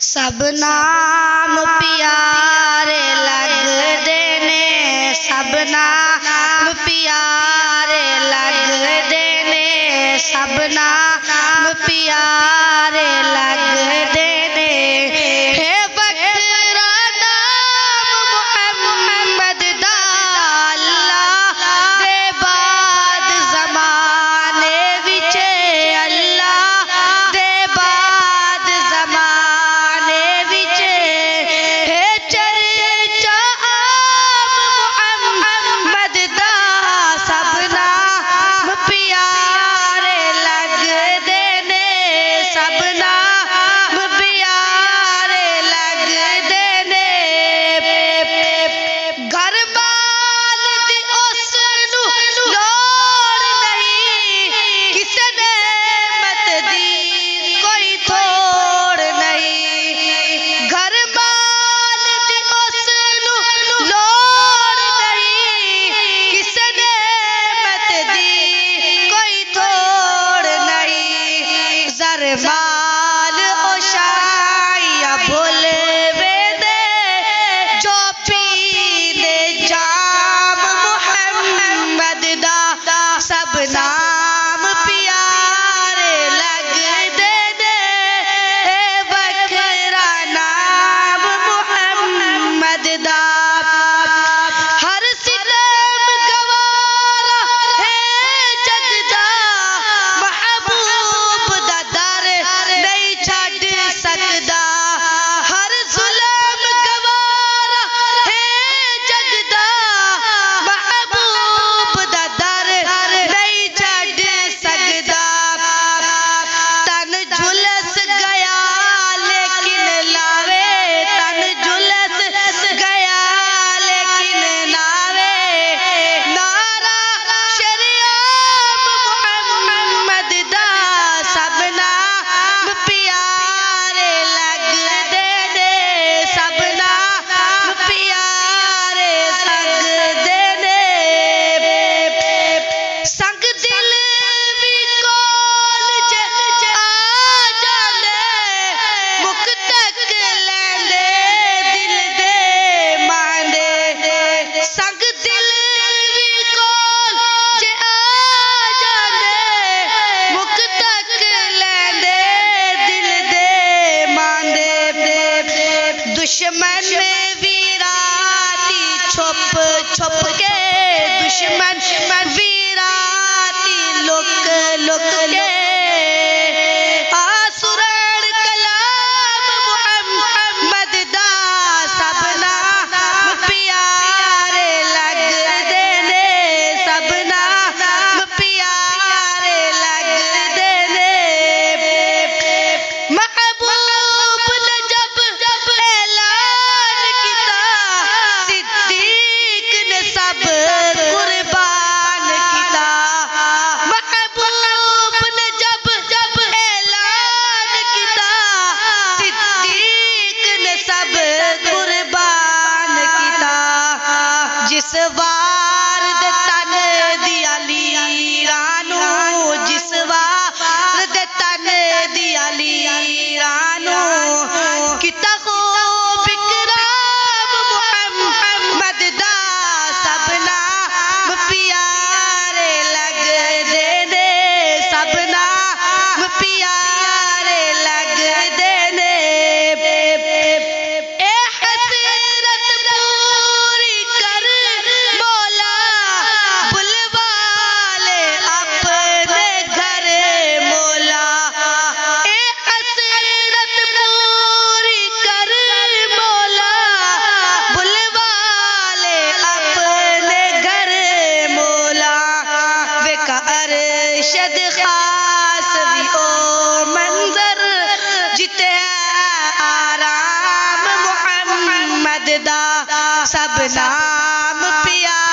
सब नाम प्यारे लग देने सब नाम प्यारे लग देने सब नाम प्यार दुश्मन वीराती छुप छुप के दुश्मन वीरा किस बात अरशद खास भी ओ मंजर जिते आराम मोहम्मद दा सब नाम पिया।